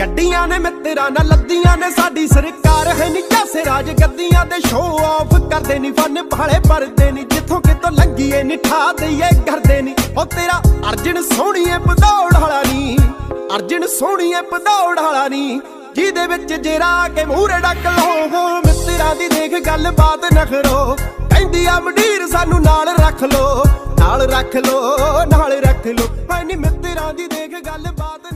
ਗੱਡੀਆਂ ਨੇ ਮਿੱਤਰਾਂ ਨਾਲ ਲੱਦੀਆਂ ਨੇ, ਸਾਡੀ ਸਰਕਾਰ ਹੈ ਨੀ ਜਾਸੇ ਰਾਜ, ਗੱਦੀਆਂ ਦੇ ਸ਼ੋਅ ਆਫ ਕਰਦੇ ਨਹੀਂ ਫਨ ਭਾਲੇ ਪਰਦੇ ਨਹੀਂ ਜਿੱਥੋਂ ਕਿਤੋਂ ਲੰਗੀਏ ਨੀ ਦਈਏ ਕਰਦੇ ਨਹੀਂ ਉਹ ਤੇਰਾ ਅਰਜਨ ਸੋਹਣੀਏ, ਪਦੌੜ ਵਾਲਾ ਨਹੀਂ ਅਰਜਨ ਸੋਹਣੀਏ, ਪਦੌੜ ਵਾਲਾ ਨਹੀਂ ਜਿਹਦੇ ਵਿੱਚ ਜੇਰਾ ਕੇ ਮੂਹਰੇ ਡੱਕ ਲੋ ਮਿੱਤਰਾਂ ਦੀ ਦੇਖ ਗੱਲ ਬਾਤ ਨਖਰੋ ਕਹਿੰਦੀ ਆ ਮਢੀਰ ਸਾਨੂੰ ਨਾਲ ਰੱਖ ਲੋ ਨਾਲ ਰੱਖ ਲੋ ਨਾਲ ਰੱਖ ਲੋ ਐ ਮਿੱਤਰਾਂ ਦੀ ਦੇਖ ਗੱਲ ਬਾਤ